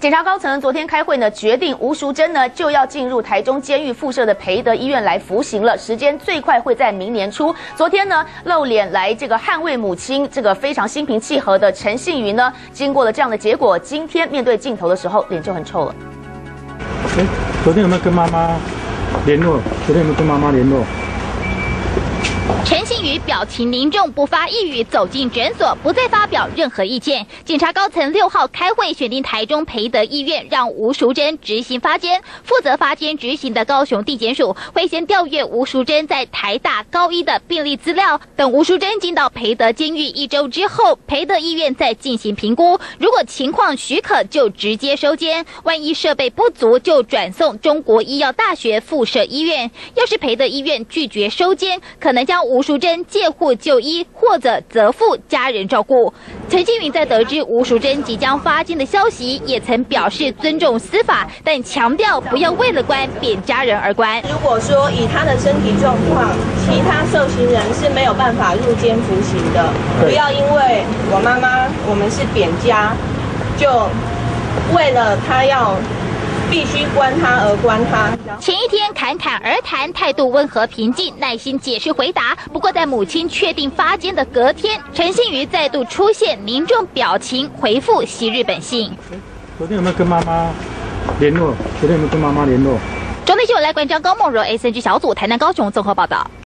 检察高层昨天开会呢，决定吴淑珍呢就要进入台中监狱附设的培德医院来服刑了，时间最快会在明年初。昨天呢露脸来这个捍卫母亲，这个非常心平气和的陈信瑜呢，经过了这样的结果，今天面对镜头的时候脸就很臭了。哎，昨天有没有跟妈妈联络？昨天有没有跟妈妈联络？陈信宇表情凝重，不发一语，走进诊所，不再发表任何意见。警察高层六号开会，选定台中培德医院让吴淑珍执行发监。负责发监执行的高雄地检署会先调阅吴淑珍在台大高一的病历资料，等吴淑珍进到培德监狱一周之后，培德医院再进行评估。如果情况许可，就直接收监；万一设备不足，就转送中国医药大学附设医院。要是培德医院拒绝收监，可能将吴淑珍借护就医，或者责付家人照顾。陈庆云在得知吴淑珍即将发监的消息，也曾表示尊重司法，但强调不要为了关贬家人而关。如果说以他的身体状况，其他受刑人是没有办法入监服刑的，不要因为我妈妈我们是贬家，就为了他要。必须关他而关他。前一天侃侃而谈，态度温和平静，耐心解释回答。不过在母亲确定发监的隔天，陈信瑜再度出现凝重表情，回复昔日本性。昨天有没有跟妈妈联络？昨天有没有跟妈妈联络？中天新闻来关张高梦柔 S N G 小组台南高雄综合报道。